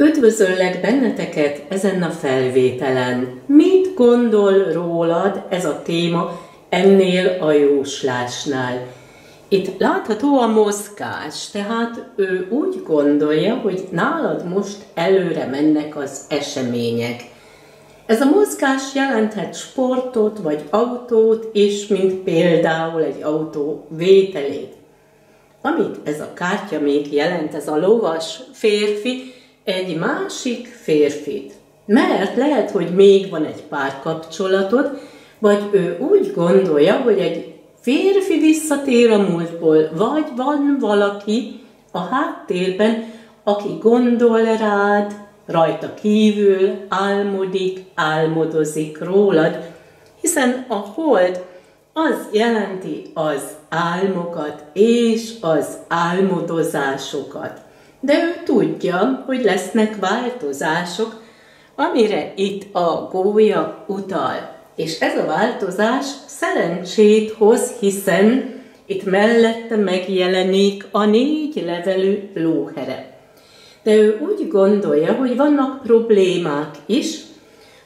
Üdvözöllek benneteket ezen a felvételen. Mit gondol rólad ez a téma ennél a jóslásnál? Itt látható a mozgás, tehát ő úgy gondolja, hogy nálad most előre mennek az események. Ez a mozgás jelenthet sportot vagy autót is, mint például egy autó vételét. Amit ez a kártya még jelent, ez a lovas férfi, egy másik férfit. Mert lehet, hogy még van egy párkapcsolatod, vagy ő úgy gondolja, hogy egy férfi visszatér a múltból, vagy van valaki a háttérben, aki gondol rád, rajta kívül álmodik, álmodozik rólad, hiszen a hold az jelenti az álmokat és az álmodozásokat. De ő tudja, hogy lesznek változások, amire itt a gólya utal. És ez a változás szerencsét hoz, hiszen itt mellette megjelenik a négy levelű lóhere. De ő úgy gondolja, hogy vannak problémák is,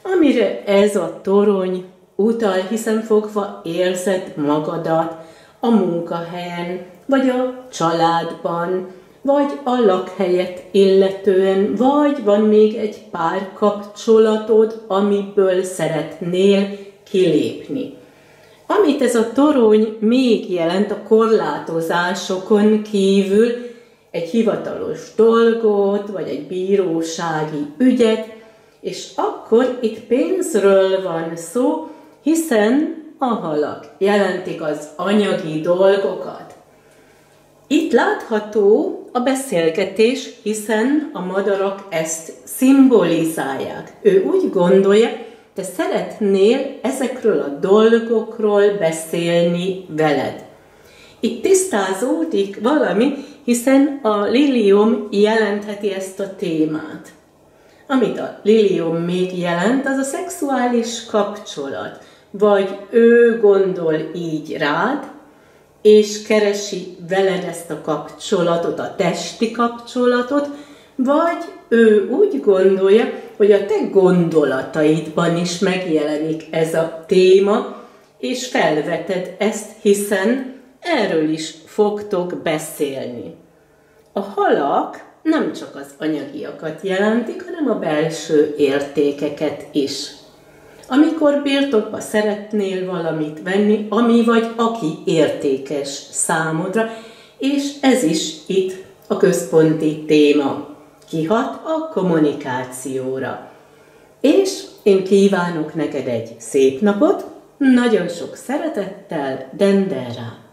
amire ez a torony utal, hiszen fogva érzed magadat a munkahelyen, vagy a családban, vagy a lakhelyet illetően, vagy van még egy pár kapcsolatod, amiből szeretnél kilépni. Amit ez a torony még jelent a korlátozásokon kívül, egy hivatalos dolgot, vagy egy bírósági ügyet, és akkor itt pénzről van szó, hiszen a halak jelentik az anyagi dolgokat. Itt látható a beszélgetés, hiszen a madarak ezt szimbolizálják. Ő úgy gondolja, te szeretnél ezekről a dolgokról beszélni veled. Itt tisztázódik valami, hiszen a lilium jelentheti ezt a témát. Amit a lilium még jelent, az a szexuális kapcsolat. Vagy ő gondol így rád, és keresi veled ezt a kapcsolatot, a testi kapcsolatot, vagy ő úgy gondolja, hogy a te gondolataidban is megjelenik ez a téma, és felveted ezt, hiszen erről is fogtok beszélni. A halak nem csak az anyagiakat jelentik, hanem a belső értékeket is. Amikor birtokba szeretnél valamit venni, ami vagy aki értékes számodra, és ez is itt a központi téma. Kihat a kommunikációra. És én kívánok neked egy szép napot, nagyon sok szeretettel, Denderá.